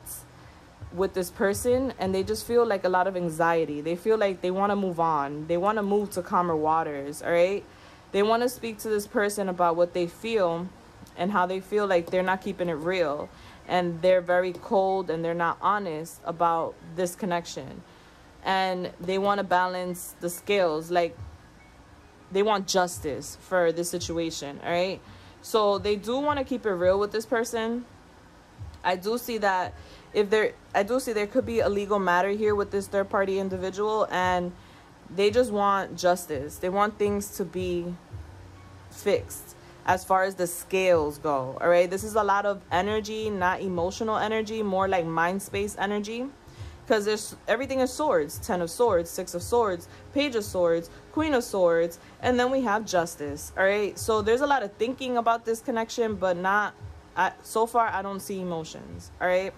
with this person and they just feel like a lot of anxiety. They feel like they want to move on. They want to move to calmer waters all right? They want to speak to this person about what they feel and how they feel like they're not keeping it real. And they're very cold and they're not honest about this connection. And they want to balance the scales. Like they want justice for this situation all right so they do want to keep it real with this person. I do see that if there, I do see there could be a legal matter here with this third party individual and they just want justice. They want things to be fixed as far as the scales go. All right. This is a lot of energy, not emotional energy, more like mind space energy because there's everything is swords. 10 of swords six of swords page of swords queen of swords and then we have justice all right? So there's a lot of thinking about this connection but not I, so far i don't see emotions all right?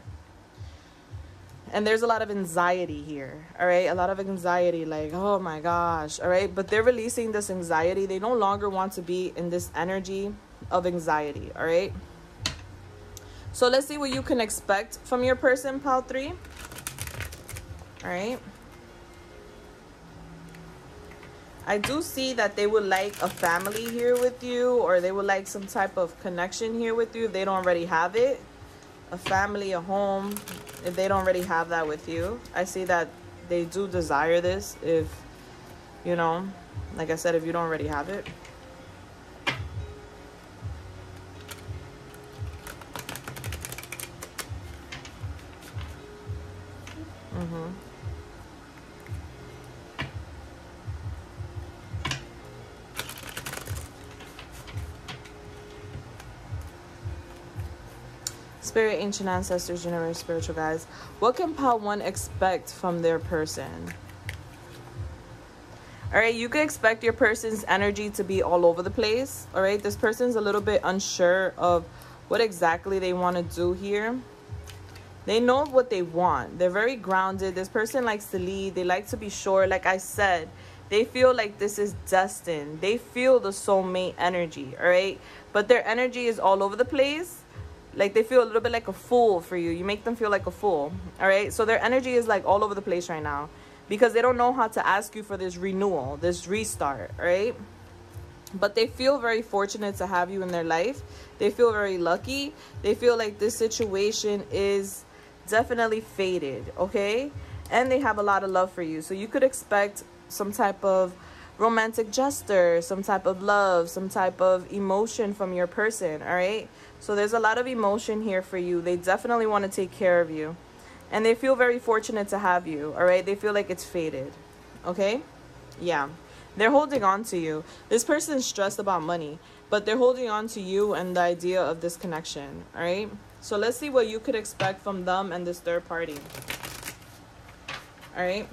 And there's a lot of anxiety here all right? A lot of anxiety like oh my gosh all right? But they're releasing this anxiety. They no longer want to be in this energy of anxiety all right? So let's see what you can expect from your person pile 3 all right? I do see that they would like a family here with you or they would like some type of connection here with you if they don't already have it. A family a home if they don't already have that with you. I see that they do desire this if you know like I said if you don't already have it ancient ancestors, universe, spiritual guides. What can Pile 1 expect from their person? All right, you can expect your person's energy to be all over the place. All right, this person's a little bit unsure of what exactly they want to do here. They know what they want. They're very grounded. This person likes to lead. They like to be sure. Like I said, they feel like this is destined. They feel the soulmate energy, all right? But their energy is all over the place like they feel a little bit like a fool for you. You make them feel like a fool all right? So their energy is like all over the place right now because they don't know how to ask you for this renewal this restart right? But they feel very fortunate to have you in their life. They feel very lucky. They feel like this situation is definitely faded okay? And they have a lot of love for you. So you could expect some type of romantic gesture some type of love some type of emotion from your person all right so there's a lot of emotion here for you. They definitely want to take care of you. And they feel very fortunate to have you, all right? They feel like it's faded, okay? Yeah. They're holding on to you. This person's stressed about money, but they're holding on to you and the idea of this connection, all right? So let's see what you could expect from them and this third party. All right?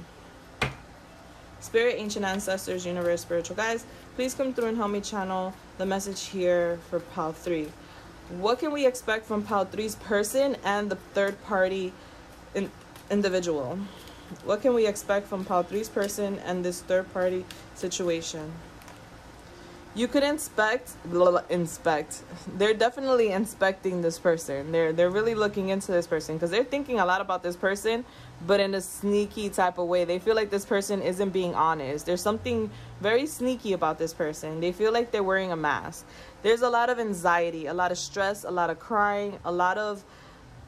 Spirit, ancient ancestors, universe, spiritual guys, please come through and help me channel the message here for pile 3 what can we expect from Pile 3's person and the third party in individual. What can we expect from Pile 3's person and this third party situation? you could inspect inspect they're definitely inspecting this person they're they're really looking into this person because they're thinking a lot about this person but in a sneaky type of way. They feel like this person isn't being honest. There's something very sneaky about this person. They feel like they're wearing a mask. There's a lot of anxiety a lot of stress a lot of crying a lot of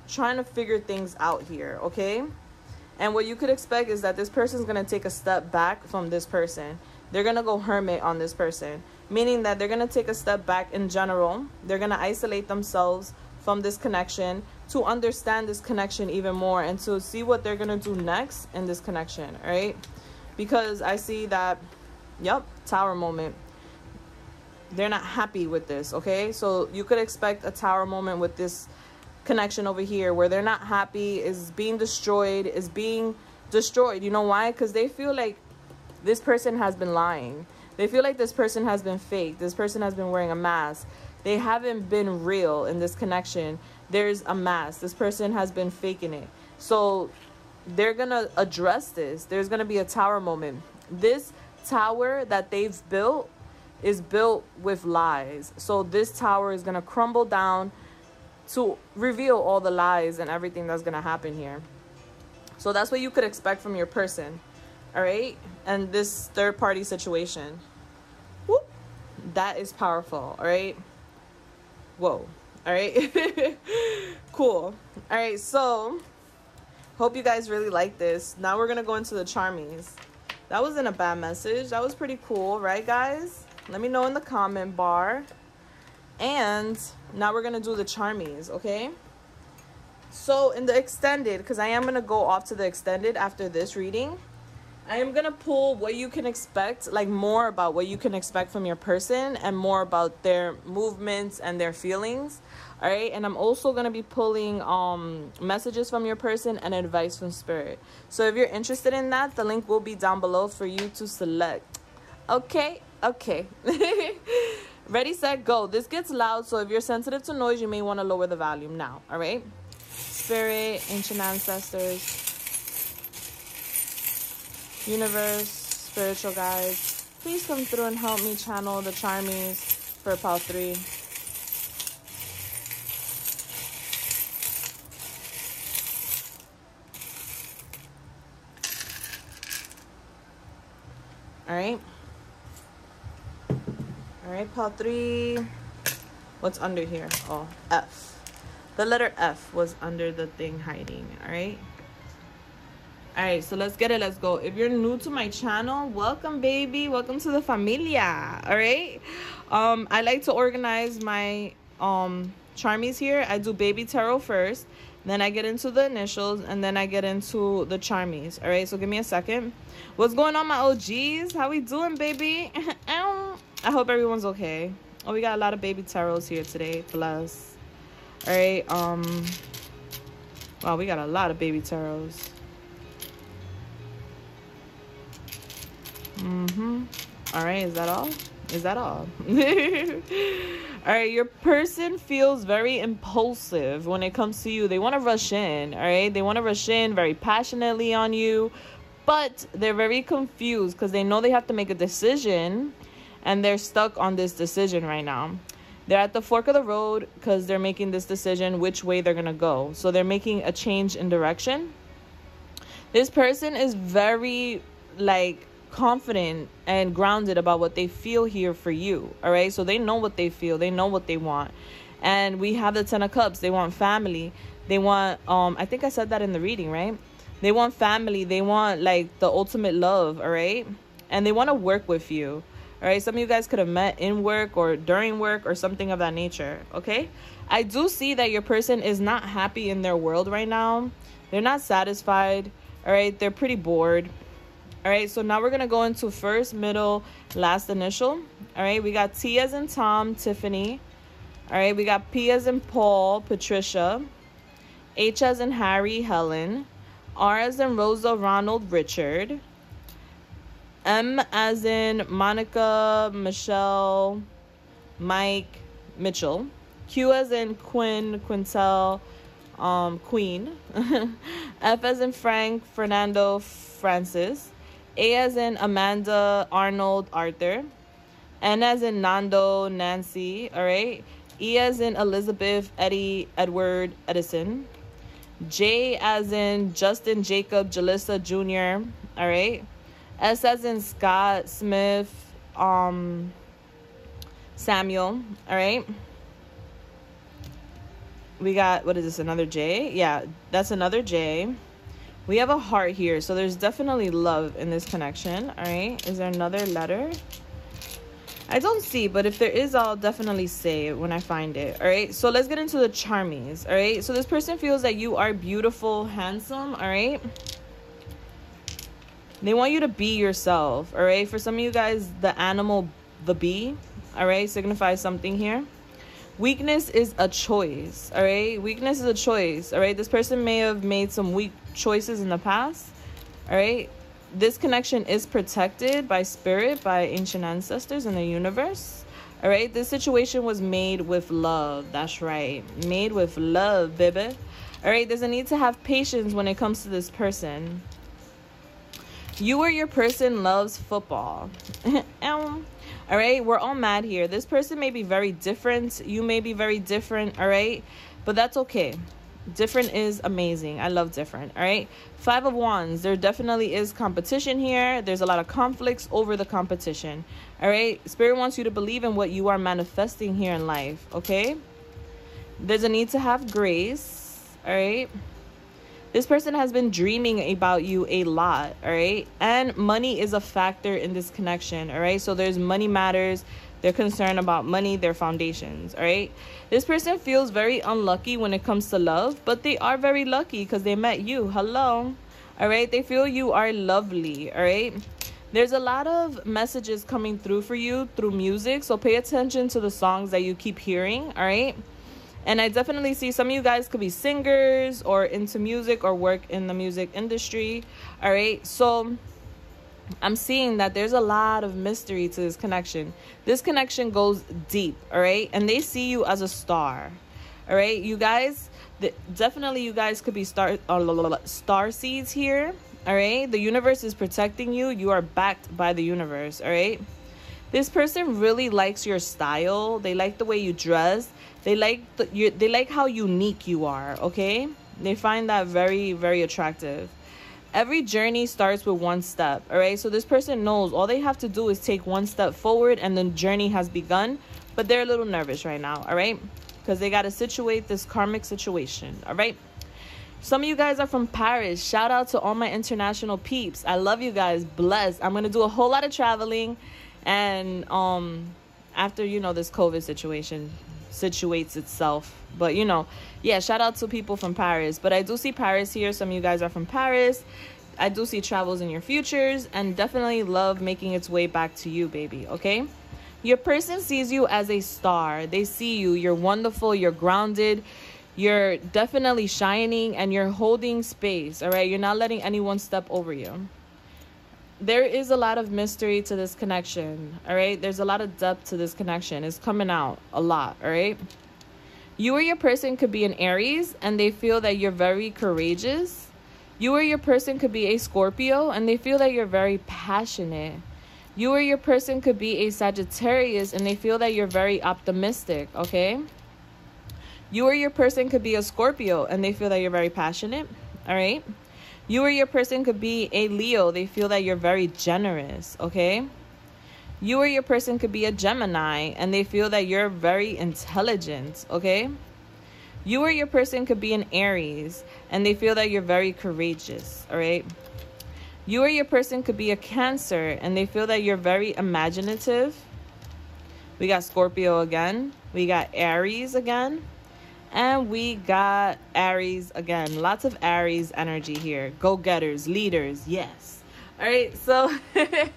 trying to figure things out here okay? And what you could expect is that this person is going to take a step back from this person. They're going to go hermit on this person meaning that they're going to take a step back in general. They're going to isolate themselves from this connection to understand this connection even more and to see what they're to do next in this connection, right? Because I see that, yep, tower moment. They're not happy with this, okay? So you could expect a tower moment with this connection over here where they're not happy, is being destroyed, is being destroyed. You know why? Because they feel like this person has been lying they feel like this person has been fake. This person has been wearing a mask. They haven't been real in this connection. There's a mask. This person has been faking it. So they're going to address this. There's going to be a tower moment. This tower that they've built is built with lies. So this tower is going to crumble down to reveal all the lies and everything that's going to happen here. So that's what you could expect from your person. All right? And this third party situation Whoop. that is powerful all right whoa all right? Cool. All right so hope you guys really like this. Now we're gonna go into the charmies. That wasn't a bad message. That was pretty cool right guys? Let me know in the comment bar. And now we're gonna do the charmies okay? So in the extended because i am gonna go off to the extended after this reading I am gonna pull what you can expect, like more about what you can expect from your person and more about their movements and their feelings. All right, and I'm also gonna be pulling um messages from your person and advice from spirit. So if you're interested in that, the link will be down below for you to select. Okay, okay. Ready, set, go. This gets loud, so if you're sensitive to noise, you may want to lower the volume now. All right, spirit, ancient ancestors universe, spiritual guides, please come through and help me channel the charmies for Pile three. All right. All right, Pile three. What's under here? Oh, F. The letter F was under the thing hiding. All right all right so let's get it. Let's go. If you're new to my channel welcome baby. Welcome to the familia. All right? Um i like to organize my um charmies here. I do baby tarot first then i get into the initials and then i get into the charmies. All right so give me a second. What's going on my og's how we doing baby? I hope everyone's okay. Oh we got a lot of baby tarots here today. Bless. All right um wow we got a lot of baby tarots Mm-hmm. All right, is that all? Is that all? all right, your person feels very impulsive when it comes to you. They want to rush in, all right? They want to rush in very passionately on you, but they're very confused because they know they have to make a decision and they're stuck on this decision right now. They're at the fork of the road because they're making this decision which way they're going to go. So they're making a change in direction. This person is very like confident and grounded about what they feel here for you. All right. So they know what they feel, they know what they want. And we have the Ten of Cups. They want family. They want, um, I think I said that in the reading, right? They want family. They want like the ultimate love. All right. And they want to work with you. All right. Some of you guys could have met in work or during work or something of that nature. Okay. I do see that your person is not happy in their world right now. They're not satisfied. All right. They're pretty bored all right, so now we're going to go into first, middle, last initial. All right, we got T as in Tom, Tiffany. All right, we got P as in Paul, Patricia. H as in Harry, Helen. R as in Rosa, Ronald, Richard. M as in Monica, Michelle, Mike, Mitchell. Q as in Quinn, Quintel, um, Queen. F as in Frank, Fernando, Francis. A as in Amanda, Arnold, Arthur. N as in Nando, Nancy. All right. E as in Elizabeth, Eddie, Edward, Edison. J as in Justin, Jacob, Julissa Jr. All right. S as in Scott, Smith, um, Samuel. All right. We got, what is this, another J? Yeah, that's another J. We have a heart here, so there's definitely love in this connection. All right. Is there another letter? I don't see, but if there is, I'll definitely say it when I find it. All right. So let's get into the charmies. All right. So this person feels that you are beautiful, handsome. All right. They want you to be yourself. All right. For some of you guys, the animal, the bee, all right, signifies something here. Weakness is a choice. All right. Weakness is a choice. All right. This person may have made some weak choices in the past. All right this connection is protected by spirit, by ancient ancestors in the universe. All right, this situation was made with love. That's right, made with love, baby. All right, there's a need to have patience when it comes to this person. You or your person loves football. all right, we're all mad here. This person may be very different. You may be very different. All right, but that's okay. Different is amazing. I love different. All right. Five of Wands. There definitely is competition here. There's a lot of conflicts over the competition. All right. Spirit wants you to believe in what you are manifesting here in life. Okay. There's a need to have grace. All right. This person has been dreaming about you a lot. All right. And money is a factor in this connection. All right. So there's money matters. They're concerned about money, their foundations, all right? This person feels very unlucky when it comes to love, but they are very lucky because they met you. Hello. All right? They feel you are lovely, all right? There's a lot of messages coming through for you through music, so pay attention to the songs that you keep hearing, all right? And I definitely see some of you guys could be singers or into music or work in the music industry, all right? So I'm seeing that there's a lot of mystery to this connection. This connection goes deep, all right? And they see you as a star, all right? You guys, the, definitely you guys could be star, uh, star seeds here, all right? The universe is protecting you. You are backed by the universe, all right? This person really likes your style. They like the way you dress. They like the, you, they like how unique you are, okay? They find that very, very attractive. Every journey starts with one step all right? So this person knows all they have to do is take one step forward and the journey has begun but they're a little nervous right now all right? Because they got to situate this karmic situation all right? Some of you guys are from paris. Shout out to all my international peeps. I love you guys. Bless. I'm gonna do a whole lot of traveling and um after you know this covid situation situates itself but you know yeah, shout out to people from Paris. But I do see Paris here. Some of you guys are from Paris. I do see travels in your futures and definitely love making its way back to you, baby. Okay? Your person sees you as a star. They see you. You're wonderful. You're grounded. You're definitely shining and you're holding space. All right? You're not letting anyone step over you. There is a lot of mystery to this connection. All right? There's a lot of depth to this connection. It's coming out a lot. All right? You or your person could be an Aries and they feel that you're very courageous. You or your person could be a Scorpio and they feel that you're very passionate. You or your person could be a Sagittarius and they feel that you're very optimistic, okay? You or your person could be a Scorpio and they feel that you're very passionate, all right? You or your person could be a Leo, they feel that you're very generous, okay? You or your person could be a Gemini and they feel that you're very intelligent, okay? You or your person could be an Aries and they feel that you're very courageous, all right? You or your person could be a Cancer and they feel that you're very imaginative. We got Scorpio again. We got Aries again. And we got Aries again. Lots of Aries energy here. Go getters, leaders, yes. All right, so.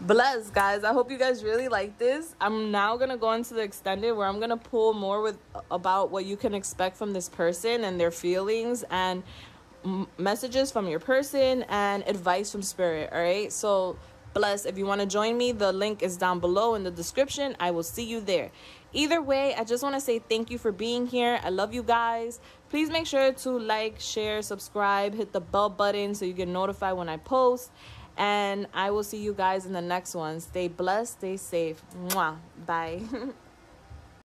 bless guys i hope you guys really like this i'm now gonna go into the extended where i'm gonna pull more with about what you can expect from this person and their feelings and messages from your person and advice from spirit all right so bless if you want to join me the link is down below in the description i will see you there Either way, I just want to say thank you for being here. I love you guys. Please make sure to like, share, subscribe, hit the bell button so you get notified when I post. And I will see you guys in the next one. Stay blessed, stay safe. Mwah. Bye.